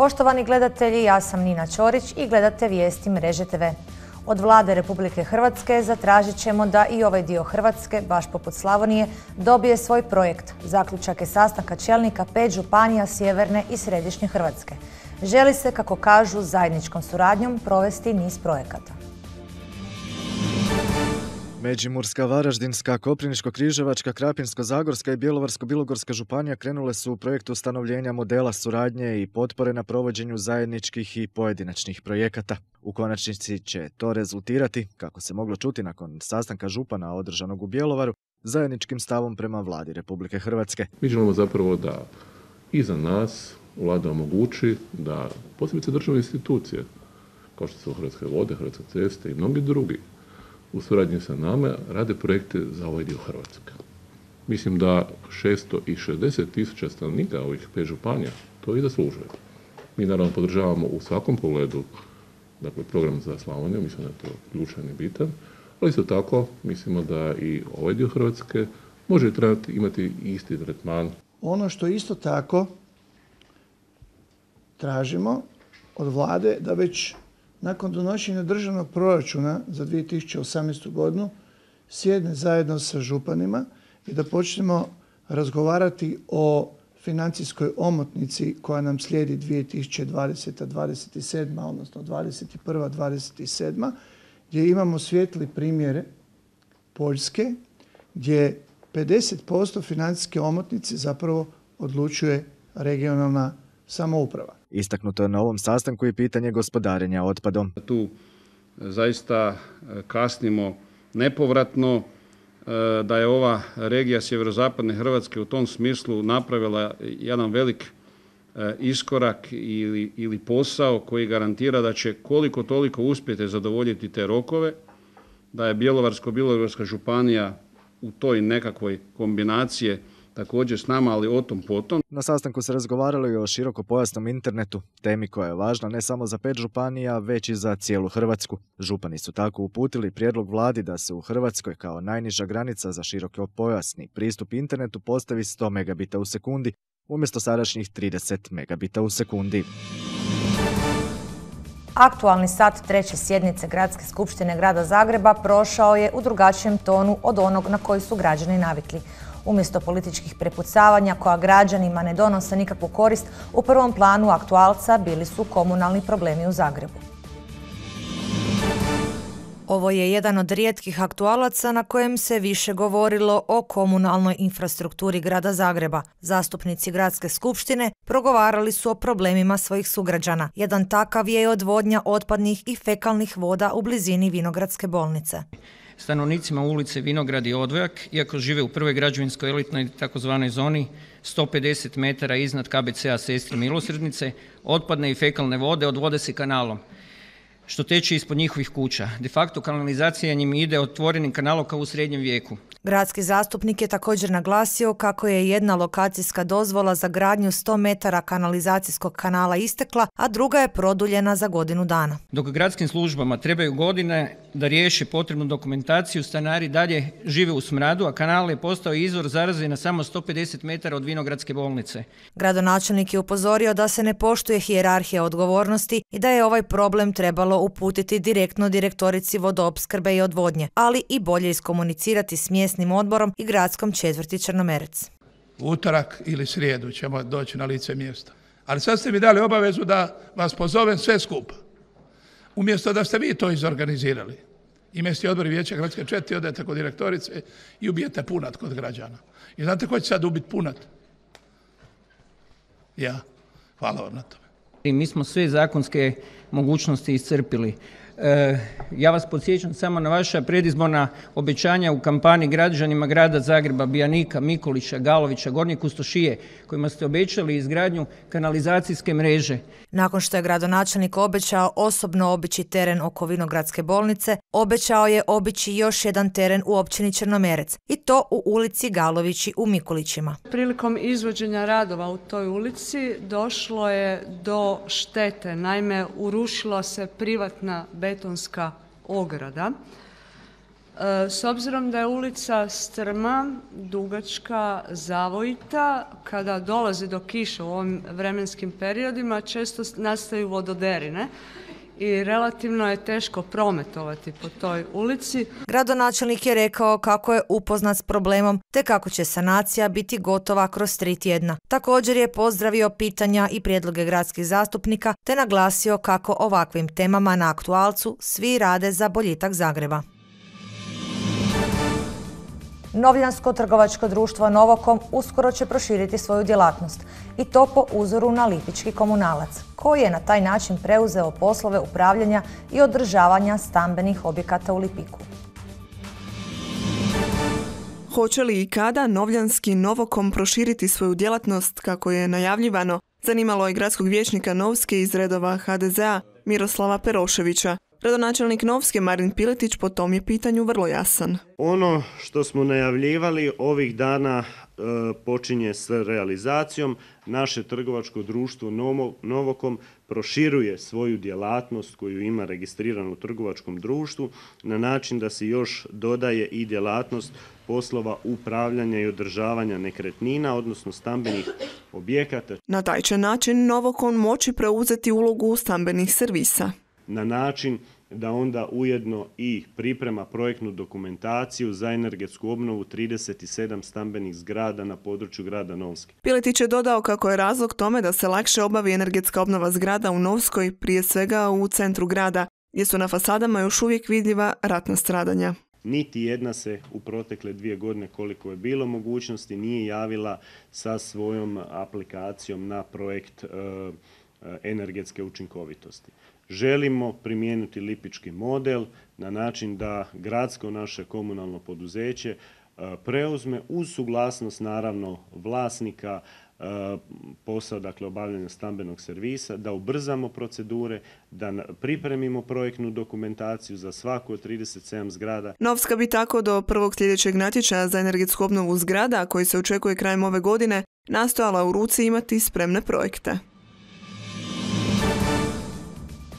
Poštovani gledatelji, ja sam Nina Ćorić i gledate vijesti Mreže TV. Od vlade Republike Hrvatske zatražit ćemo da i ovaj dio Hrvatske, baš poput Slavonije, dobije svoj projekt. Zaključak je sastanka čelnika pet županija sjeverne i središnje Hrvatske. Želi se, kako kažu, zajedničkom suradnjom provesti niz projekata. Međimurska, Varaždinska, Koprivničko-križevačka, Krapinsko-zagorska i Bjelovarsko-bilogorska županija krenule su u projektu ustanovljenja modela suradnje i potpore na provođenju zajedničkih i pojedinačnih projekata. U konačnici će to rezultirati, kako se moglo čuti nakon sastanka župana održanog u Bjelovaru, zajedničkim stavom prema vladi Republike Hrvatske. Mi želimo zapravo da i za nas vlada omogući da posebice državne institucije, kao što su Hrvatske vode, Hrvatske ceste i mnogi drugi, u suradnji sa nama rade projekte za ovaj dio Hrvatske. Mislim da 660 tisuća stanovnika ovih pet županija to i zaslužuje. Mi naravno podržavamo u svakom pogledu dakle, program za Slavoniju, mislim da je to ključan i bitan, ali isto tako mislimo da i ovaj dio Hrvatske može trebati imati isti tretman. Ono što isto tako tražimo od vlade da već nakon donošenja državnog proračuna za 2018. godinu sjedne zajedno sa županima i da počnemo razgovarati o financijskoj omotnici koja nam slijedi 2020. 27. odnosno 21. 27. gdje imamo svijetli primjere Poljske gdje 50% financijske omotnice zapravo odlučuje regionalna samouprava. Istaknuto je na ovom sastanku i pitanje gospodarenja otpadom. Tu e, zaista e, kasnimo nepovratno, e, da je ova regija sjeverozapadne Hrvatske u tom smislu napravila jedan velik iskorak ili, ili posao koji garantira da će koliko toliko uspjeti zadovoljiti te rokove, da je Bjelovarsko-Bilogorska županija u toj nekakvoj kombinacije također s nama, ali o tom potom. Na sastanku se razgovaralo i o širokopojasnom internetu, temi koja je važna ne samo za pet županija, već i za cijelu Hrvatsku. Župani su tako uputili prijedlog vladi da se u Hrvatskoj kao najniža granica za širokopojasni pristup internetu postavi 100 megabita u sekundi, umjesto sadašnjih 30 megabita u sekundi. Aktualni sat treće sjednice Gradske skupštine grada Zagreba prošao je u drugačijem tonu od onog na koji su građani navikli. Umjesto političkih prepucavanja koja građanima ne donose nikakvu korist, u prvom planu aktualca bili su komunalni problemi u Zagrebu. Ovo je jedan od rijetkih aktualaca na kojem se više govorilo o komunalnoj infrastrukturi grada Zagreba. Zastupnici gradske skupštine progovarali su o problemima svojih sugrađana. Jedan takav je odvodnja otpadnih i fekalnih voda u blizini Vinogradske bolnice stanovnicima ulice Vinograd i Odvojak, iako žive u prvoj građevinskoj elitnoj takozvanoj zoni 150 metara iznad KBC-a Sestre Milosrednice, otpadne i fekalne vode odvode se kanalom što teče ispod njihovih kuća. De facto kanalizacija njim ide otvorenim kanalom kao u srednjem vijeku. Gradski zastupnik je također naglasio kako je jedna lokacijska dozvola za gradnju 100 metara kanalizacijskog kanala istekla, a druga je produljena za godinu dana. Dok gradskim službama trebaju godine da riješe potrebnu dokumentaciju, stanari dalje žive u smradu, a kanal je postao izvor zaraze na samo 150 metara od Vinogradske bolnice. Gradonačelnik je upozorio da se ne poštuje hijerarhija odgovornosti i da je ovaj problem trebalo uputiti direktno direktorici vodoopskrbe i odvodnje, ali i bolje iskomunicirati s mjesnim odborom i gradskom četvrti Črnomerec. Utorak ili srijedu ćemo doći na lice mjesta. Ali sad ste mi dali obavezu da vas pozovem sve skupa. Umjesto da ste vi to izorganizirali. I mjesti odbor i vijeća gradske četiri odete kod direktorice i ubijete punat kod građana. I znate ko će sad ubiti punat? Ja. Hvala vam na tome. I mi smo sve zakonske mogućnosti iscrpili. Ja vas podsjećam samo na vaša predizborna obećanja u kampanji građanima grada Zagreba, Bijanika, Mikolića, Galovića, Gornje Kustošije, kojima ste obećali izgradnju kanalizacijske mreže. Nakon što je gradonačelnik obećao osobno obići teren oko Vinogradske bolnice, obećao je obići još jedan teren u općini Črnomerec i to u ulici Galovići u Mikolićima. Prilikom izvođenja radova u toj ulici došlo je do štete. Naime, urušila se privatna betonska ograda. E, s obzirom da je ulica strma, dugačka, zavojita, kada dolazi do kiše u ovim vremenskim periodima često nastaju vododerine i relativno je teško prometovati po toj ulici. Gradonačelnik je rekao kako je upoznat s problemom te kako će sanacija biti gotova kroz tri tjedna. Također je pozdravio pitanja i prijedloge gradskih zastupnika te naglasio kako ovakvim temama na aktualcu svi rade za boljitak Zagreba. Novljansko trgovačko društvo Novokom uskoro će proširiti svoju djelatnost i to po uzoru na Lipički komunalac, koji je na taj način preuzeo poslove upravljanja i održavanja stambenih objekata u Lipiku. Hoće li i kada Novljanski Novokom proširiti svoju djelatnost kako je najavljivano, zanimalo je gradskog vijećnika Novske iz redova HDZ-a Miroslava Peroševića. Gradonačelnik Novske Marin Piletić po tom je pitanju vrlo jasan. Ono što smo najavljivali ovih dana e, počinje s realizacijom. Naše trgovačko društvo Novokom proširuje svoju djelatnost koju ima registriranu u trgovačkom društvu na način da se još dodaje i djelatnost poslova upravljanja i održavanja nekretnina, odnosno stambenih objekata. Na taj će način Novokom moći preuzeti ulogu stambenih servisa na način da onda ujedno i priprema projektnu dokumentaciju za energetsku obnovu 37 stambenih zgrada na području grada Novske. Piletić je dodao kako je razlog tome da se lakše obavi energetska obnova zgrada u Novskoj, prije svega u centru grada, gdje su na fasadama još uvijek vidljiva ratna stradanja. Niti jedna se u protekle dvije godine koliko je bilo mogućnosti nije javila sa svojom aplikacijom na projekt e, e, energetske učinkovitosti. Želimo primijeniti lipički model na način da gradsko naše komunalno poduzeće e, preuzme uz suglasnost naravno vlasnika e, posao dakle obavljanja stambenog servisa, da ubrzamo procedure, da pripremimo projektnu dokumentaciju za svaku od 37 zgrada. Novska bi tako do prvog sljedećeg natječaja za energetsku obnovu zgrada, koji se očekuje krajem ove godine, nastojala u ruci imati spremne projekte.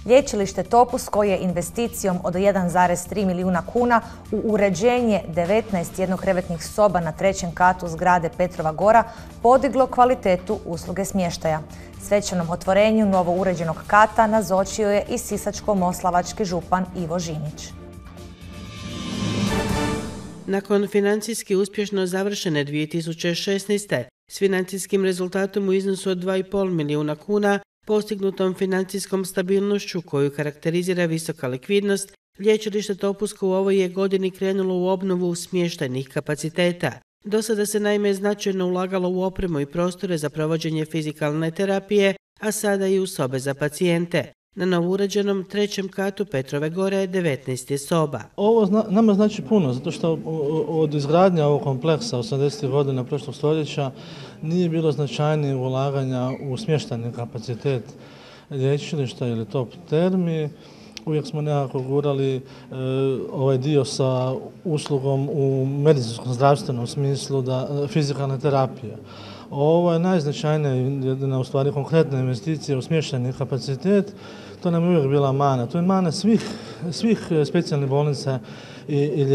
Lječilište Topus koje je investicijom od 1,3 milijuna kuna u uređenje 19 jednokrevetnih soba na trećem katu zgrade Petrova Gora podiglo kvalitetu usluge smještaja. Svećanom otvorenju novo uređenog kata nazočio je i sisačko-moslavački župan Ivo Žinić. Nakon financijski uspješno završene 2016. s financijskim rezultatom u iznosu od 2,5 milijuna kuna, Postignutom financijskom stabilnošću koju karakterizira visoka likvidnost, Lječilište Topusko u ovoj je godini krenulo u obnovu smještajnih kapaciteta. Do sada se naime značajno ulagalo u opremu i prostore za provođenje fizikalne terapije, a sada i u sobe za pacijente. Na novourađenom trećem katu Petrove gore 19 je soba. Ovo nama znači puno, zato što od izgradnja ovog kompleksa 80. godina prošlog stoljeća nije bilo značajnije ulaganja u smještani kapacitet lječilišta ili top termi. Uvijek smo nekako gurali e, ovaj dio sa uslugom u medicinskom zdravstvenom smislu da fizikalne terapije. Ovo je najznačajnija jedna u stvari konkretna investicija u smješteni kapacitet. To nam je uvijek bila mana. To je mana svih, svih specijalnih bolnica i, i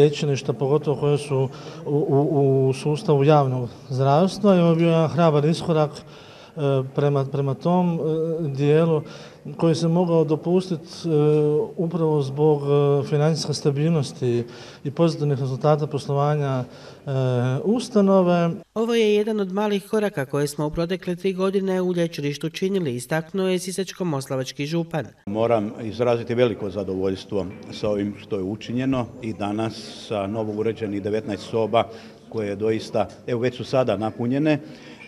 pogotovo koje su u, u, u sustavu javnog zdravstva i ovo je bio jedan hrabar iskorak e, prema, prema tom e, dijelu koji se mogao dopustiti e, upravo zbog e, financijske stabilnosti i pozitivnih rezultata poslovanja e, ustanove. Ovo je jedan od malih koraka koje smo u protekle tri godine u lječilištu činili, istaknuo je Sisačko-Moslavački župan. Moram izraziti veliko zadovoljstvo sa ovim što je učinjeno i danas sa novo uređenih 19 soba koje doista, evo već su sada napunjene,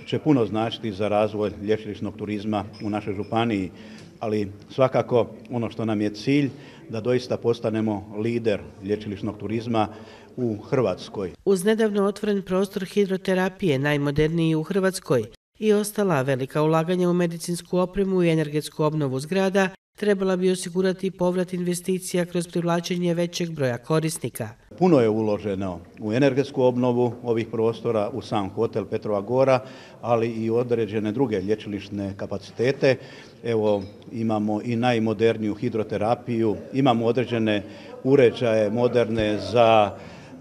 će puno značiti za razvoj lječilišnog turizma u našoj županiji ali svakako ono što nam je cilj da doista postanemo lider lječilišnog turizma u Hrvatskoj. Uz nedavno otvoren prostor hidroterapije, najmoderniji u Hrvatskoj, i ostala velika ulaganja u medicinsku opremu i energetsku obnovu zgrada, trebala bi osigurati povrat investicija kroz privlačenje većeg broja korisnika. Puno je uloženo u energetsku obnovu ovih prostora, u sam hotel Petrova Gora, ali i određene druge lječilišne kapacitete. Evo, imamo i najmoderniju hidroterapiju, imamo određene uređaje moderne za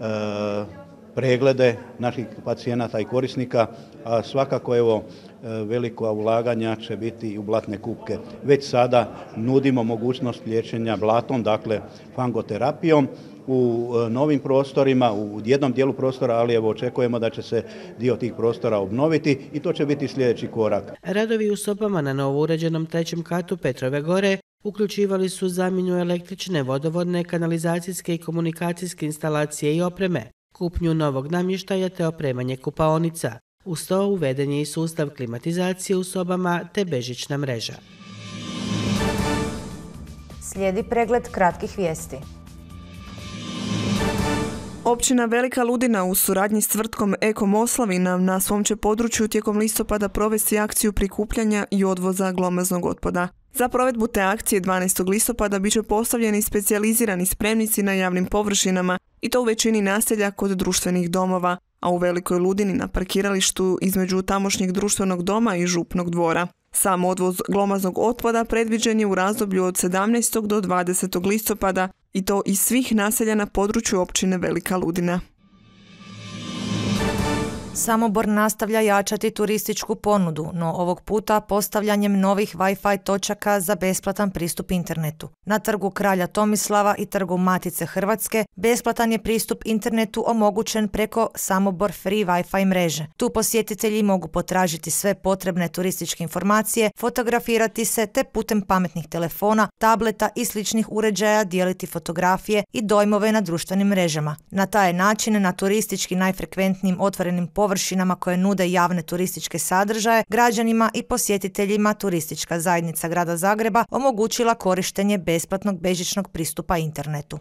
e, preglede naših pacijenata i korisnika, a svakako evo e, veliko ulaganja će biti i u blatne kupke. Već sada nudimo mogućnost liječenja blatom, dakle fangoterapijom u e, novim prostorima, u jednom dijelu prostora, ali evo očekujemo da će se dio tih prostora obnoviti i to će biti sljedeći korak. Radovi u sobama na novo uređenom trećem katu Petrove gore uključivali su zamjenu električne, vodovodne, kanalizacijske i komunikacijske instalacije i opreme, kupnju novog namještaja te opremanje kupaonica. Uz to uveden je i sustav klimatizacije u sobama te bežična mreža. Slijedi pregled kratkih vijesti. Općina Velika Ludina u suradnji s tvrtkom Eko Moslavina na svom će području tijekom listopada provesti akciju prikupljanja i odvoza glomaznog otpada. Za provedbu te akcije 12. listopada bit će postavljeni specijalizirani spremnici na javnim površinama i to u većini naselja kod društvenih domova, a u Velikoj Ludini na parkiralištu između tamošnjeg društvenog doma i župnog dvora. Sam odvoz glomaznog otpada predviđen je u razdoblju od 17. do 20. listopada i to iz svih naselja na području općine Velika Ludina. Samobor nastavlja jačati turističku ponudu, no ovog puta postavljanjem novih Wi-Fi točaka za besplatan pristup internetu. Na trgu Kralja Tomislava i trgu Matice Hrvatske besplatan je pristup internetu omogućen preko Samobor Free Wi-Fi mreže. Tu posjetitelji mogu potražiti sve potrebne turističke informacije, fotografirati se te putem pametnih telefona, tableta i sličnih uređaja dijeliti fotografije i dojmove na društvenim mrežama. Na taj način na turistički najfrekventnijim otvorenim površinama koje nude javne turističke sadržaje, građanima i posjetiteljima turistička zajednica grada Zagreba omogućila korištenje besplatnog bežičnog pristupa internetu.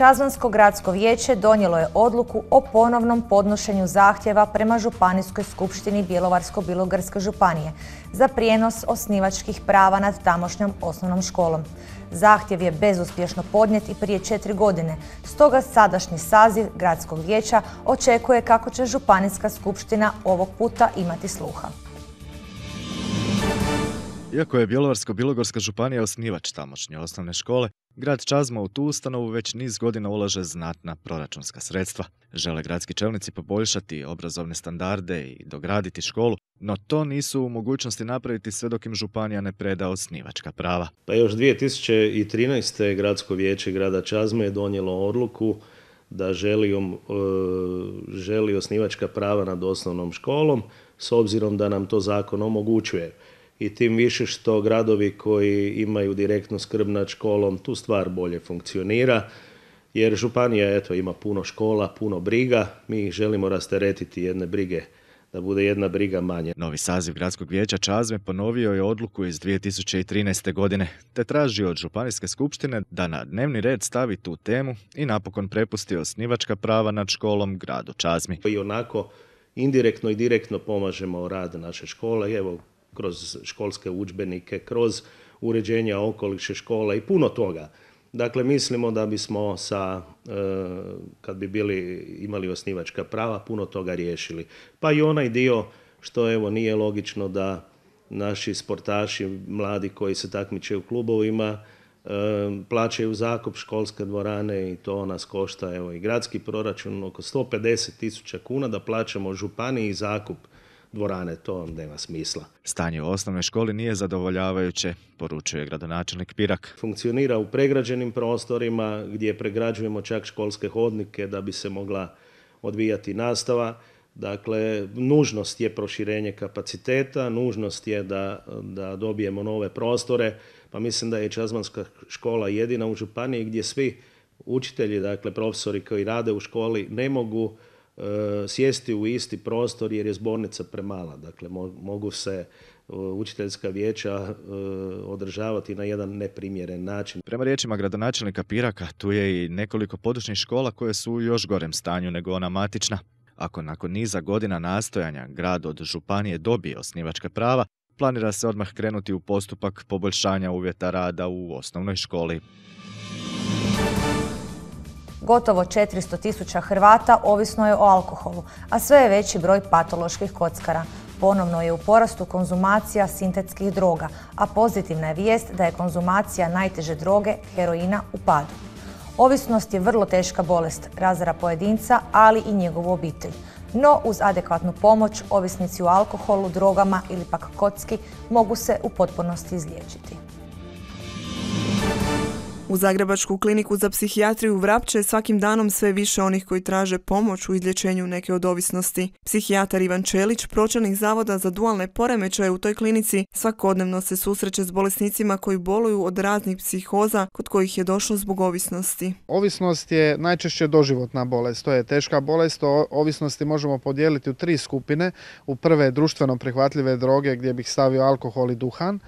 Čazmansko gradsko vijeće donijelo je odluku o ponovnom podnošenju zahtjeva prema Županijskoj skupštini Bjelovarsko-Bilogorske županije za prijenos osnivačkih prava nad tamošnjom osnovnom školom. Zahtjev je bezuspješno podnijet i prije četiri godine, stoga sadašnji saziv gradskog vijeća očekuje kako će Županijska skupština ovog puta imati sluha. Iako je Bjelovarsko-Bilogorska županija osnivač tamošnje osnovne škole, grad Čazma u tu ustanovu već niz godina ulaže znatna proračunska sredstva. Žele gradski čelnici poboljšati obrazovne standarde i dograditi školu, no to nisu u mogućnosti napraviti sve dok im županija ne preda osnivačka prava. Pa još 2013. gradsko vijeće grada Čazme je donijelo odluku da želi, um, e, želi osnivačka prava nad osnovnom školom s obzirom da nam to zakon omogućuje i tim više što gradovi koji imaju direktnu skrb nad školom tu stvar bolje funkcionira jer županija eto ima puno škola, puno briga, mi želimo rasteretiti jedne brige da bude jedna briga manje. Novi saziv gradskog vijeća Čazme ponovio je odluku iz 2013. godine, te traži od Županijske skupštine da na dnevni red stavi tu temu i napokon prepusti osnivačka prava nad školom gradu Čazmi. I onako indirektno i direktno pomažemo rad naše škole. Evo, kroz školske udžbenike, kroz uređenja okoliše škola i puno toga. Dakle, mislimo da bismo sa, e, kad bi bili, imali osnivačka prava, puno toga riješili. Pa i onaj dio što evo nije logično da naši sportaši, mladi koji se takmiče u klubovima, e, plaćaju zakup školske dvorane i to nas košta evo i gradski proračun oko 150 tisuća kuna da plaćamo županiji zakup dvorane, to nema smisla. Stanje u osnovnoj školi nije zadovoljavajuće, poručuje gradonačelnik Pirak. Funkcionira u pregrađenim prostorima gdje pregrađujemo čak školske hodnike da bi se mogla odvijati nastava. Dakle, nužnost je proširenje kapaciteta, nužnost je da, da dobijemo nove prostore, pa mislim da je Čazmanska škola jedina u Županiji gdje svi učitelji, dakle profesori koji rade u školi ne mogu sjesti u isti prostor jer je zbornica premala. Dakle, mogu se e, učiteljska vijeća e, održavati na jedan neprimjeren način. Prema riječima gradonačelnika Piraka, tu je i nekoliko područnih škola koje su u još gorem stanju nego ona matična. Ako nakon niza godina nastojanja grad od županije dobije osnivačka prava, planira se odmah krenuti u postupak poboljšanja uvjeta rada u osnovnoj školi. Gotovo 400 tisuća Hrvata ovisno je o alkoholu, a sve je veći broj patoloških kockara. Ponovno je u porastu konzumacija sintetskih droga, a pozitivna je vijest da je konzumacija najteže droge, heroina, u padu. Ovisnost je vrlo teška bolest, razara pojedinca, ali i njegovu obitelj. No, uz adekvatnu pomoć, ovisnici u alkoholu, drogama ili pak kocki mogu se u potpunosti izliječiti. U Zagrebačku kliniku za psihijatriju Vrapče svakim danom sve više onih koji traže pomoć u izlječenju neke od ovisnosti. Psihijatar Ivan Čelić, pročelnik Zavoda za dualne poremećaje u toj klinici, svakodnevno se susreće s bolesnicima koji boluju od raznih psihoza kod kojih je došlo zbog ovisnosti. Ovisnost je najčešće doživotna bolest, to je teška bolest. Ovisnosti možemo podijeliti u tri skupine. U prve društveno prihvatljive droge gdje bih stavio alkohol i duhan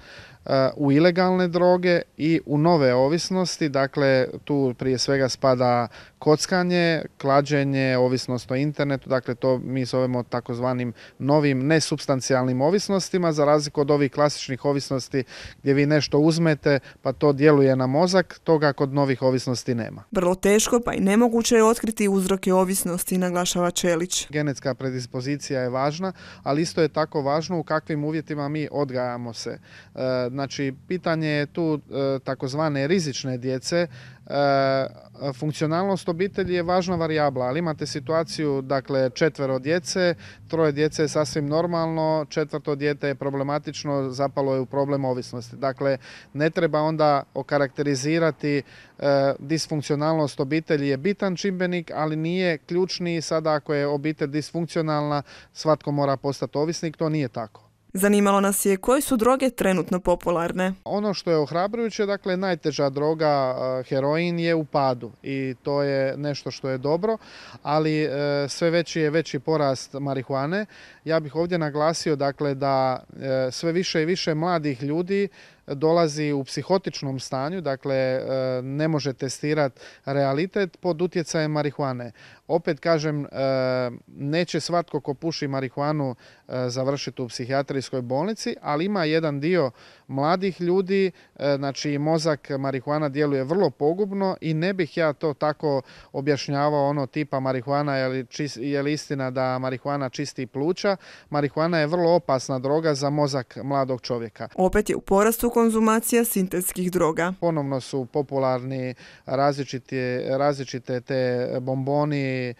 u ilegalne droge i u nove ovisnosti, dakle tu prije svega spada kockanje, klađenje, ovisnost o internetu, dakle to mi zovemo takozvanim novim nesubstancijalnim ovisnostima, za razliku od ovih klasičnih ovisnosti gdje vi nešto uzmete pa to djeluje na mozak, toga kod novih ovisnosti nema. Vrlo teško pa i nemoguće je otkriti uzroke ovisnosti, naglašava Čelić. Genetska predispozicija je važna, ali isto je tako važno u kakvim uvjetima mi odgajamo se. Znači, pitanje je tu e, takozvane rizične djece. E, funkcionalnost obitelji je važna varijabla, ali imate situaciju, dakle, četvero djece, troje djece je sasvim normalno, četvrto dijete je problematično, zapalo je u problem ovisnosti. Dakle, ne treba onda okarakterizirati e, disfunkcionalnost obitelji je bitan čimbenik, ali nije ključni sada ako je obitelj disfunkcionalna, svatko mora postati ovisnik, to nije tako. Zanimalo nas je koje su droge trenutno popularne. Ono što je ohrabrujuće, dakle najteža droga heroin je u padu i to je nešto što je dobro, ali e, sve veći je veći porast marihuane. Ja bih ovdje naglasio dakle da e, sve više i više mladih ljudi dolazi u psihotičnom stanju, dakle e, ne može testirati realitet pod utjecajem marihuane. Opet kažem, e, neće svatko ko puši marihuanu e, završiti u psihijatrijskoj bolnici, ali ima jedan dio mladih ljudi, znači mozak marihuana djeluje vrlo pogubno i ne bih ja to tako objašnjavao ono tipa marihuana je li, je li istina da marihuana čisti pluća. Marihuana je vrlo opasna droga za mozak mladog čovjeka. Opet je u porastu konzumacija sintetskih droga. Ponovno su popularni različite, različite te bomboni, e,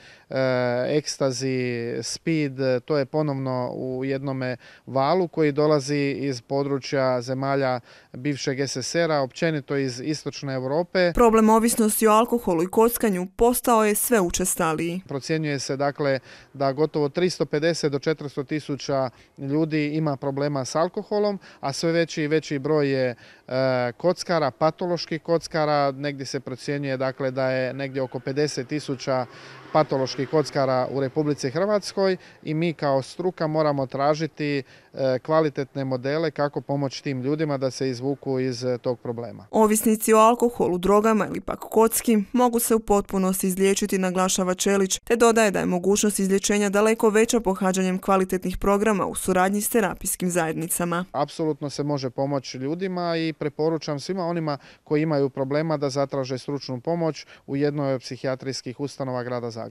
ekstazi, speed, to je ponovno u jednome valu koji dolazi iz područja zemalja bivšeg SSR-a, općenito iz istočne Europe. Problem ovisnosti o alkoholu i kockanju postao je sve učestaliji. Procjenjuje se dakle da gotovo 350 do 400 tisuća ljudi ima problema s alkoholom, a sve veći i veći broj je e, kockara, patoloških kockara, negdje se procjenjuje dakle da je negdje oko 50 tisuća patoloških kockara u Republici Hrvatskoj i mi kao struka moramo tražiti e, kvalitetne modele kako pomoći tim ljudima da se izvuku iz e, tog problema. Ovisnici o alkoholu, drogama ili pak kocki mogu se u potpunosti izliječiti, naglašava Čelić, te dodaje da je mogućnost izlječenja daleko veća pohađanjem kvalitetnih programa u suradnji s terapijskim zajednicama. Apsolutno se može pomoći ljudima i preporučam svima onima koji imaju problema da zatraže stručnu pomoć u jednoj od psihijatrijskih ustanova grada Zagreba.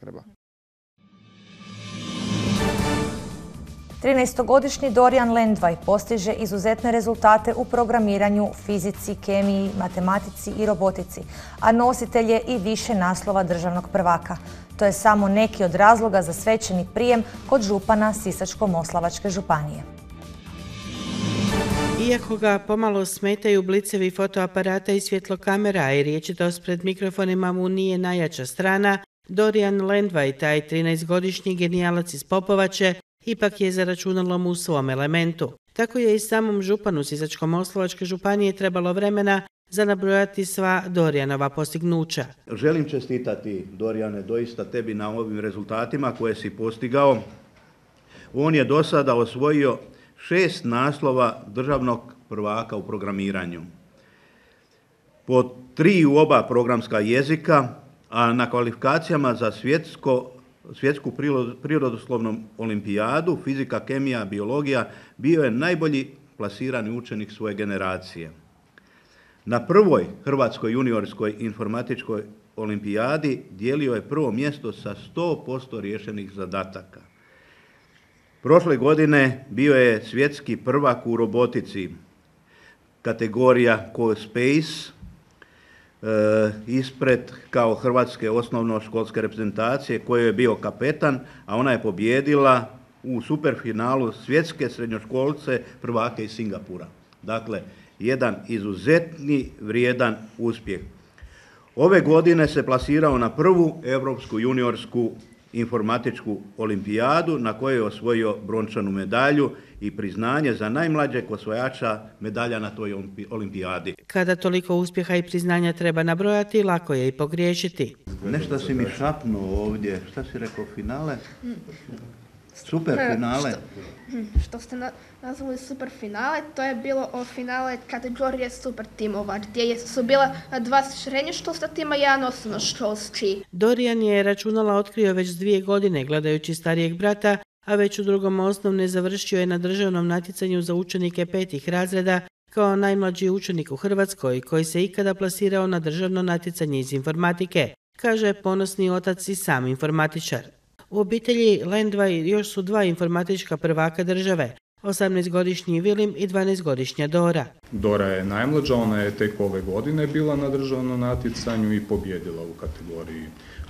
13-godišnji Dorian Lendvaj postiže izuzetne rezultate u programiranju, fizici, kemiji, matematici i robotici, a nositelj je i više naslova državnog prvaka. To je samo neki od razloga za svećeni prijem kod župana Sisačko-Moslavačke županije. Iako ga pomalo smetaju blicevi fotoaparata i svjetlokamera i riječitost pred mikrofonima mu nije najjača strana, Dorian Lendvaj, taj 13-godišnji genijalac iz Popovače, ipak je za računalom u svom elementu. Tako je i samom županu Sisačko-Moslavačke županije trebalo vremena za nabrojati sva Dorijanova postignuća. Želim čestitati Dorijane doista tebi na ovim rezultatima koje si postigao. On je do sada osvojio šest naslova državnog prvaka u programiranju. Po tri u oba programska jezika, a na kvalifikacijama za svjetsko, svjetsku prirodoslovnu olimpijadu, fizika, kemija, biologija, bio je najbolji plasirani učenik svoje generacije. Na prvoj Hrvatskoj juniorskoj informatičkoj olimpijadi dijelio je prvo mjesto sa 100% riješenih zadataka. Prošle godine bio je svjetski prvak u robotici, kategorija Core Space, e, ispred kao hrvatske osnovnoškolske reprezentacije koje je bio kapetan, a ona je pobjedila u superfinalu svjetske srednjoškolce prvake iz Singapura. Dakle, jedan izuzetni vrijedan uspjeh. Ove godine se plasirao na prvu Europsku juniorsku informatičku olimpijadu na kojoj je osvojio brončanu medalju i priznanje za najmlađeg osvojača medalja na toj olimpijadi. Kada toliko uspjeha i priznanja treba nabrojati, lako je i pogriješiti. Nešto si mi šapnuo ovdje. Šta si rekao, finale? Super finale. Što, što ste nazvali super finale, to je bilo o finale kategorije super timova, gdje su bila dva srednjoškolska tima i jedan osnovnoškolski. Dorijan je računala otkrio već dvije godine gledajući starijeg brata, a već u drugom osnovne završio je na državnom natjecanju za učenike petih razreda kao najmlađi učenik u Hrvatskoj koji se ikada plasirao na državno natjecanje iz informatike, kaže ponosni otac i sam informatičar. U obitelji Lendvaj još su dva informatička prvaka države, 18-godišnji Vilim i 12-godišnja Dora. Dora je najmlađa, ona je tek ove godine bila na državnom natjecanju i pobjedila u kategoriji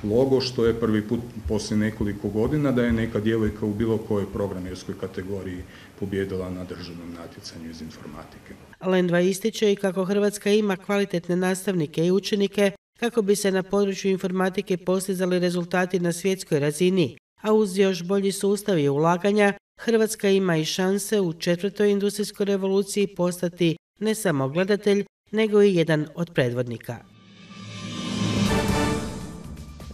logo, što je prvi put poslije nekoliko godina da je neka djevojka u bilo kojoj programerskoj kategoriji pobjedila na državnom natjecanju iz informatike. Lendva ističe i kako Hrvatska ima kvalitetne nastavnike i učenike kako bi se na području informatike postizali rezultati na svjetskoj razini, a uz još bolji sustav i ulaganja, Hrvatska ima i šanse u četvrtoj industrijskoj revoluciji postati ne samo gledatelj, nego i jedan od predvodnika.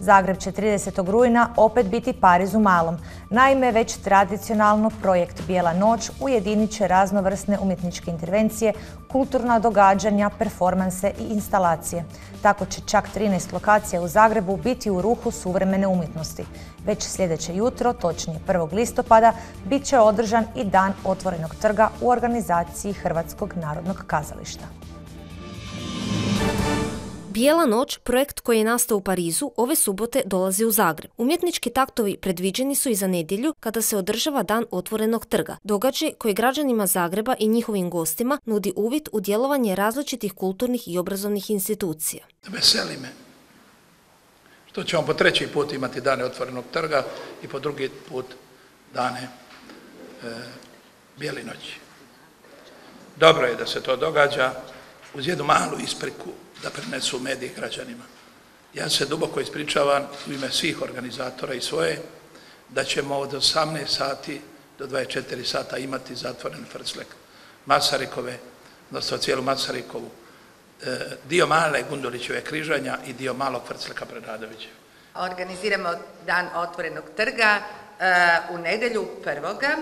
Zagreb će 30. rujna opet biti Pariz u malom. Naime, već tradicionalno projekt Bijela noć ujedinit će raznovrsne umjetničke intervencije, kulturna događanja, performanse i instalacije. Tako će čak 13 lokacija u Zagrebu biti u ruhu suvremene umjetnosti. Već sljedeće jutro, točnije 1. listopada, bit će održan i dan otvorenog trga u organizaciji Hrvatskog narodnog kazališta. Bijela noć, projekt koji je nastao u Parizu, ove subote dolazi u Zagreb. Umjetnički taktovi predviđeni su i za nedjelju kada se održava dan otvorenog trga. Događaj koji građanima Zagreba i njihovim gostima nudi uvid u djelovanje različitih kulturnih i obrazovnih institucija. Veseli me što ćemo po treći put imati dane otvorenog trga i po drugi put dane e, bijeli noći. Dobro je da se to događa uz jednu malu ispriku da prenesu mediji građanima. Ja se duboko ispričavam u ime svih organizatora i svoje da ćemo od 18 sati do 24 sata imati zatvoren frclek Masarikove, odnosno cijelu Masarikovu, e, dio male Gundulićeve križanja i dio malog frcleka Predadovića. Organiziramo dan otvorenog trga e, u nedelju prvoga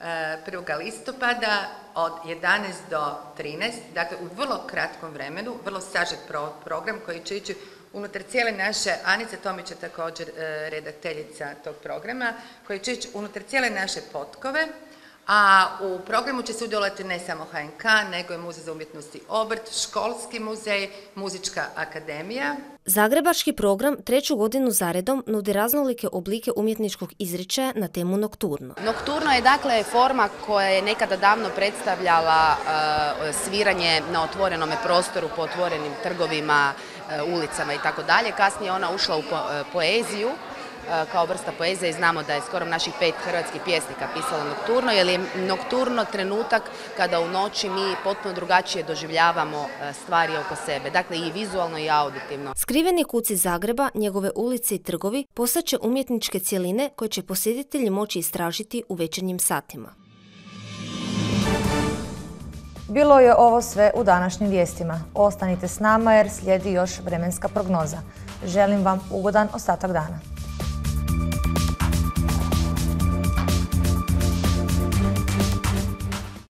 1. listopada od 11 do 13, dakle u vrlo kratkom vremenu, vrlo sažet program koji će ići unutar cijele naše, Anica Tomić je također e, redateljica tog programa, koji će ići unutar cijele naše potkove, a u programu će sudjelovati ne samo HNK, nego i Muzej za umjetnosti obrt, školski muzej, muzička akademija. Zagrebački program treću godinu zaredom nudi raznolike oblike umjetničkog izričaja na temu Nokturno. Nokturno je dakle forma koja je nekada davno predstavljala e, sviranje na otvorenom prostoru po otvorenim trgovima, e, ulicama i tako dalje. Kasnije ona ušla u e, poeziju kao vrsta poezije i znamo da je skoro naših pet hrvatskih pjesnika pisalo nokturno, jer je nokturno trenutak kada u noći mi potpuno drugačije doživljavamo e, stvari oko sebe, dakle i vizualno i auditivno. Skriveni kuci Zagreba, njegove ulice i trgovi postaće umjetničke cjeline koje će posjetitelji moći istražiti u večernjim satima. Bilo je ovo sve u današnjim vijestima. Ostanite s nama jer slijedi još vremenska prognoza. Želim vam ugodan ostatak dana. you